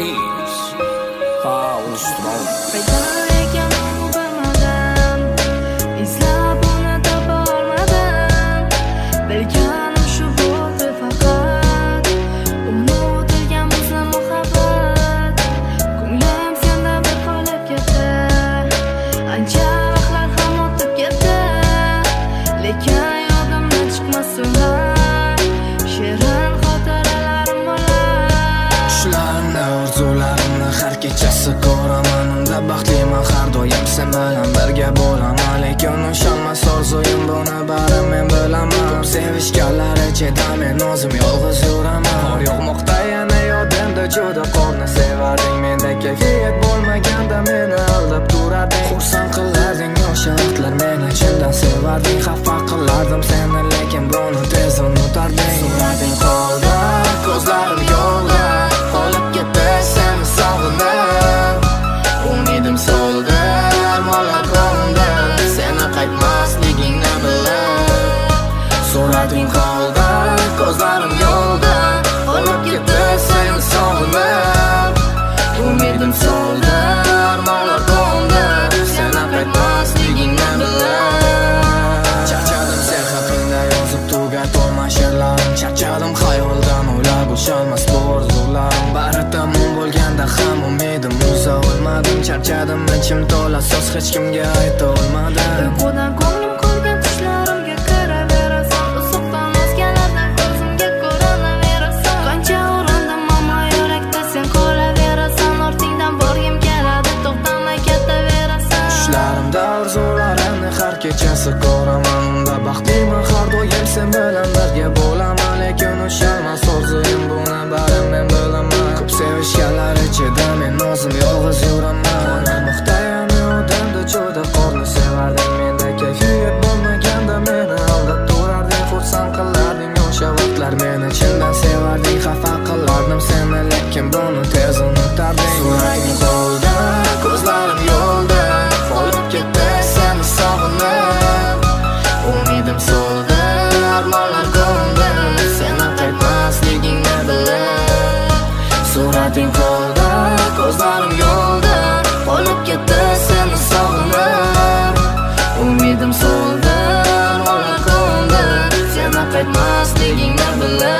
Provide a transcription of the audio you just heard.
peace, strong. baxtliman har doim sen bilan birga bo'laman. Lekin ishonmas orzuyim buni bari men bilaman. Ko'p sevishganlar ichida men o'zim yolg'iz yuraman. Qor yog'moqda yana yodimda juda qorni sevarding. Menda kayfiyat bo'lmaganda meni aldab turading. Xursand qilarding o'sha vaqtlar meni chindan sevarding. Xafa qilardim seni lekin buni tez unutarding. Tugatolmas she'rlarim charchadim xayoldan o'ylab ushalmas bu orzularim bari tamom bo'lganda ham umidim olmadim. Charchadim ichim to'la so'z hech kimga ayta olmadim. Uyqudan ko'nglim qolgan tushlarimga kiraverasan uzoqdan o'zgalardan ko'zimga ko'rinaverasan qancha urindim ammo yurakda sen qolaverasan. Ortingdan borgim keladi to'xtamay ketaverasan. Tushlarimda orzularimni har kechasi ko'raman sevishganlar ichida men o'zim yolg'iz yuraman at my sneaking up